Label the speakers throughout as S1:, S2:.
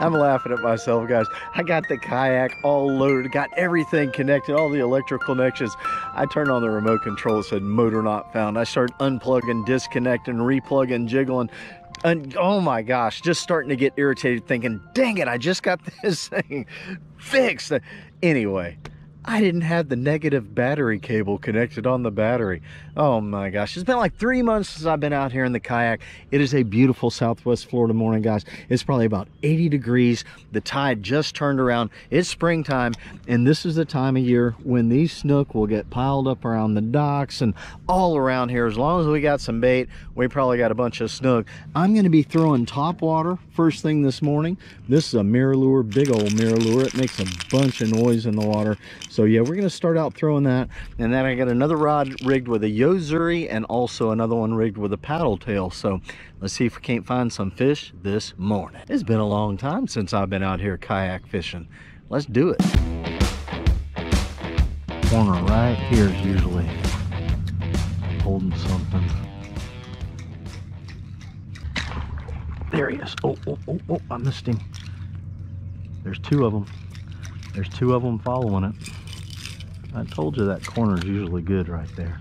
S1: I'm laughing at myself, guys. I got the kayak all loaded, got everything connected, all the electrical connections. I turned on the remote control, it said motor not found. I started unplugging, disconnecting, replugging, jiggling. And oh my gosh, just starting to get irritated thinking, dang it, I just got this thing fixed. Anyway, I didn't have the negative battery cable connected on the battery. Oh my gosh. It's been like three months since I've been out here in the kayak. It is a beautiful Southwest Florida morning, guys. It's probably about 80 degrees. The tide just turned around. It's springtime, and this is the time of year when these snook will get piled up around the docks and all around here. As long as we got some bait, we probably got a bunch of snook. I'm going to be throwing top water first thing this morning. This is a MirrOlure, big old MirrOlure. It makes a bunch of noise in the water. So yeah, we're gonna start out throwing that. And then I got another rod rigged with a Yo-Zuri and also another one rigged with a paddle tail. So let's see if we can't find some fish this morning. It's been a long time since I've been out here kayak fishing. Let's do it. Corner right here is usually holding something. There he is. Oh, oh, oh, oh, I missed him. There's two of them. There's two of them following it. I told you that corner is usually good right there.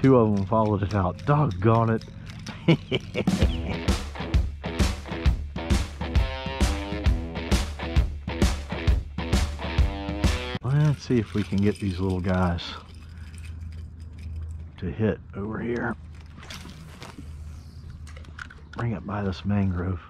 S1: Two of them followed it out. Doggone it. Let's see if we can get these little guys to hit over here. Bring it by this mangrove.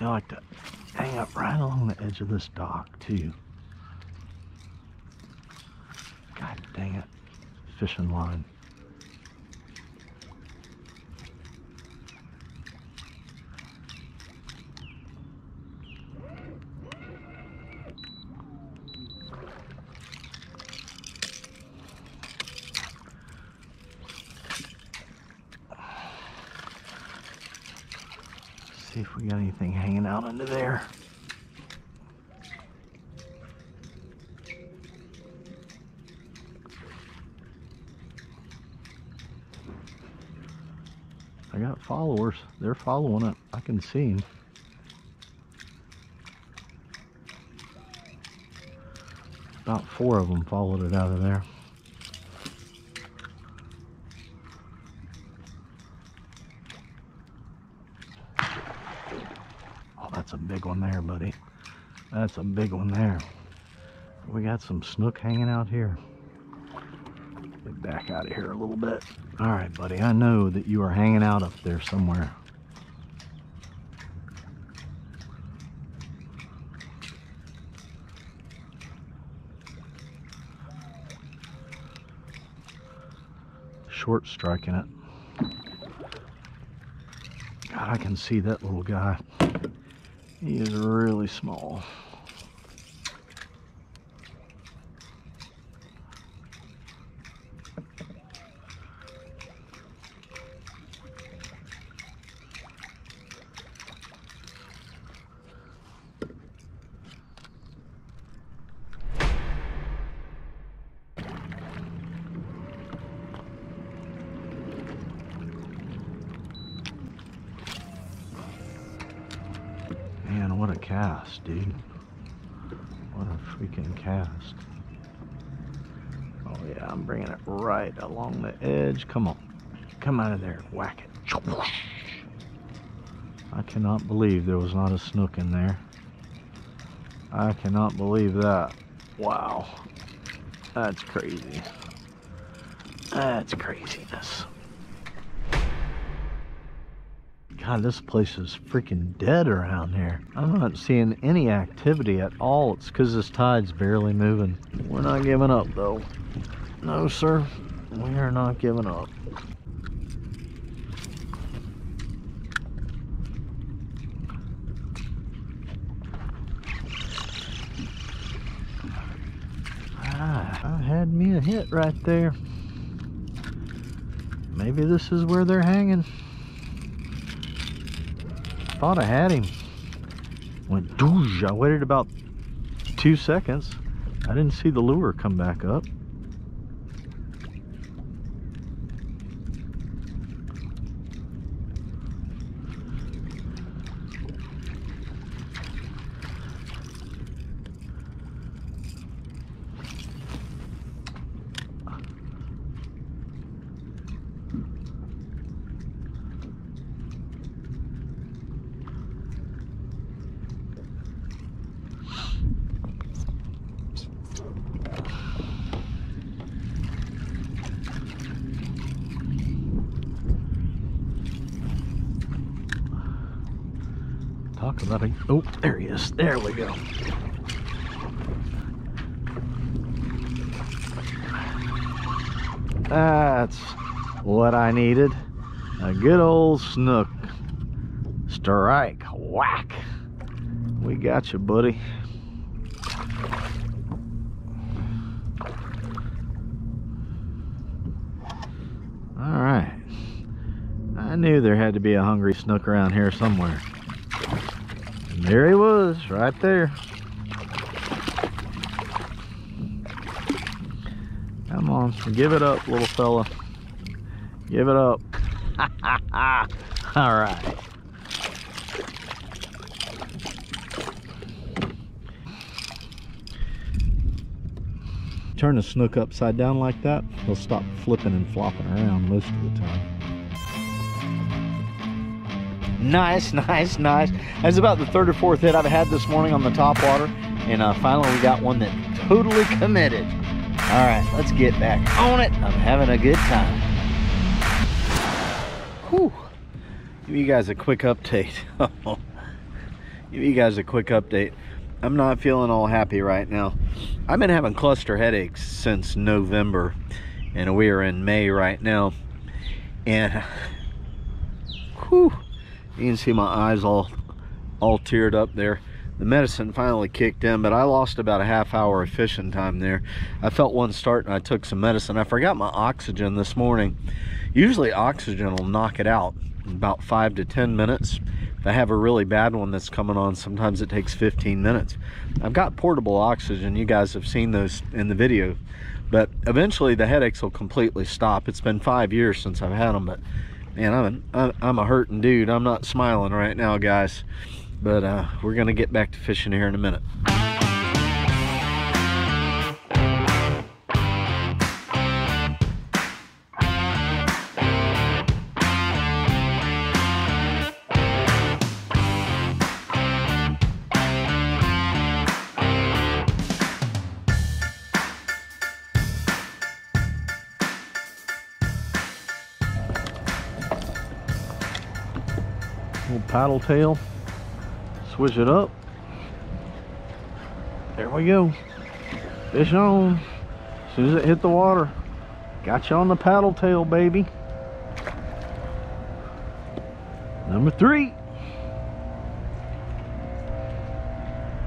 S1: They like to hang up right along the edge of this dock too. God dang it. Fishing line. See if we got anything hanging out under there. I got followers. They're following it. I can see them. About four of them followed it out of there. Oh, that's a big one there, buddy. That's a big one there. We got some snook hanging out here. Get back out of here a little bit. All right, buddy. I know that you are hanging out up there somewhere. Short striking it. God, I can see that little guy. He is really small. Man, what a cast, dude. What a freaking cast. Oh yeah, I'm bringing it right along the edge. Come on. Come out of there whack it. I cannot believe there was not a snook in there. I cannot believe that. Wow. That's crazy. That's craziness. God, this place is freaking dead around here. I'm not seeing any activity at all. It's because this tide's barely moving. We're not giving up, though. No, sir. We are not giving up. Ah, I had me a hit right there. Maybe this is where they're hanging. Thought I had him. Went doosh. I waited about two seconds. I didn't see the lure come back up. Oh, there he is. There we go. That's what I needed. A good old snook. Strike. Whack. We got you, buddy. All right. I knew there had to be a hungry snook around here somewhere. There he was, right there. Come on, give it up, little fella. Give it up. All right. Turn a snook upside down like that, he'll stop flipping and flopping around most of the time. Nice, nice, nice. That's about the third or fourth hit I've had this morning on the top water. And uh, finally we got one that totally committed. All right, let's get back on it. I'm having a good time. Whew. Give you guys a quick update. Give you guys a quick update. I'm not feeling all happy right now. I've been having cluster headaches since November, and we are in May right now. And whew, you can see my eyes all all teared up there. The medicine finally kicked in, but I lost about a half hour of fishing time there. I felt one start and I took some medicine. I forgot my oxygen this morning. Usually oxygen will knock it out in about five to 10 minutes. If I have a really bad one that's coming on, sometimes it takes 15 minutes. I've got portable oxygen. You guys have seen those in the video. But eventually the headaches will completely stop. It's been five years since I've had them, but man, I'm, an, I'm a hurting dude. I'm not smiling right now, guys. But uh, we're gonna get back to fishing here in a minute. Paddle tail switch it up. There we go. Fish on. As soon as it hit the water got you on the paddle tail baby. Number three.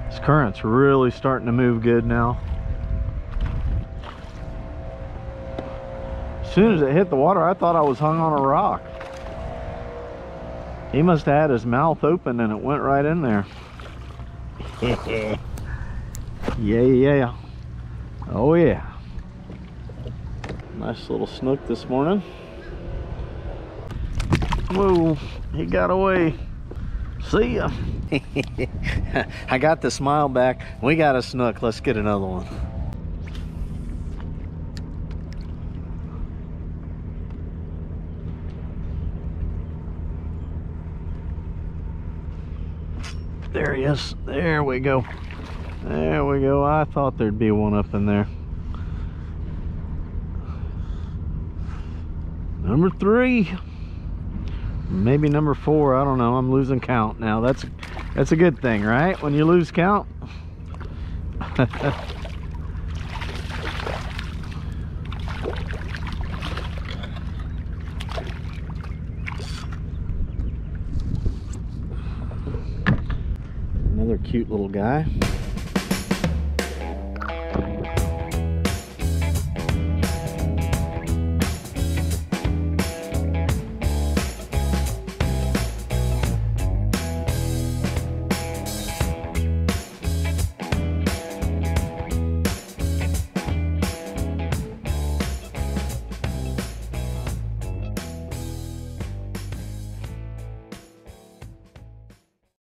S1: This current's really starting to move good now. As soon as it hit the water I thought I was hung on a rock he must have had his mouth open and it went right in there. yeah, yeah. Oh yeah. Nice little snook this morning. Whoa, he got away. See ya. I got the smile back. We got a snook. Let's get another one. There he is. There we go. There we go. I thought there'd be one up in there. Number three. Maybe number four. I don't know. I'm losing count now. That's that's a good thing, right? When you lose count. Another cute little guy.